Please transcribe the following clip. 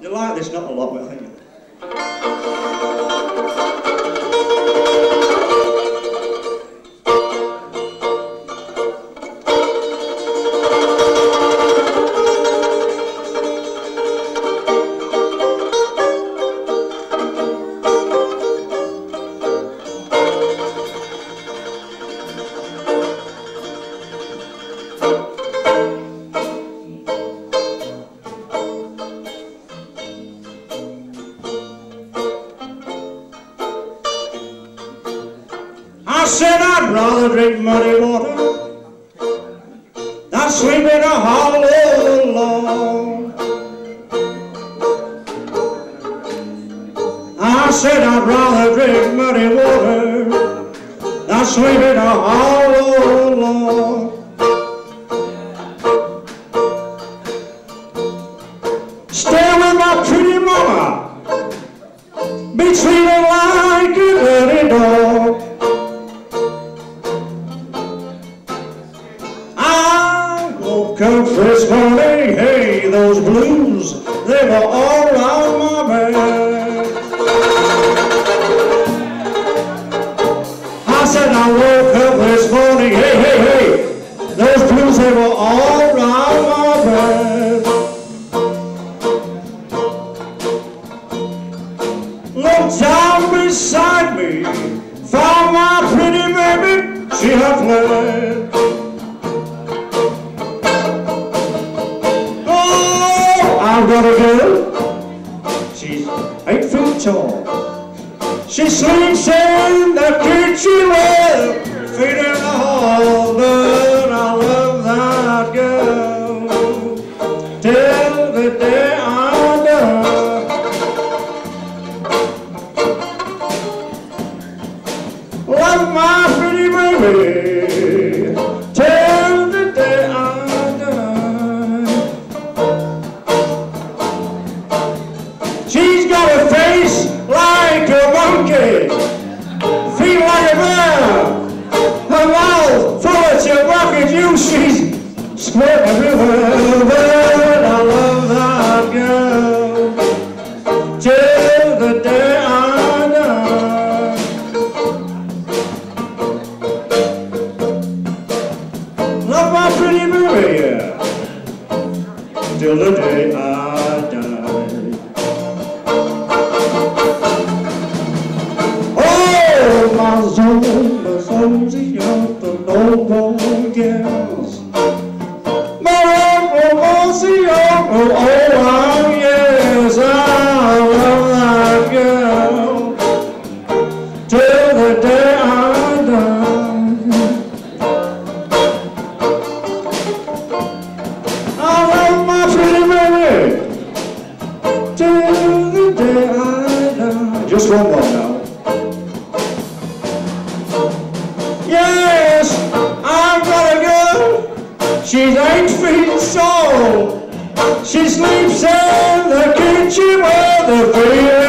You like this? Not a lot, but I think. Said I'd rather drink muddy water than sleep in a hollow log. I said I'd rather drink muddy water than sleep in a hollow I woke morning, hey, those blues, they were all around my bed. I said I woke up this morning, hey, hey, hey, those blues, they were all around my bed. Looked down beside me, found my pretty baby, she had fled. A girl. She's eight feet tall. She sleeps in the kitchen well, feet in the hall, but I love that girl till the day I die. Love my pretty baby She's squirt everywhere, I love that girl till the day I die. Love my pretty yeah, till the day I die. Oh, my soul, my soul's Just one now. Yes, I've got a girl. She's eight feet tall. She sleeps in the kitchen where the feet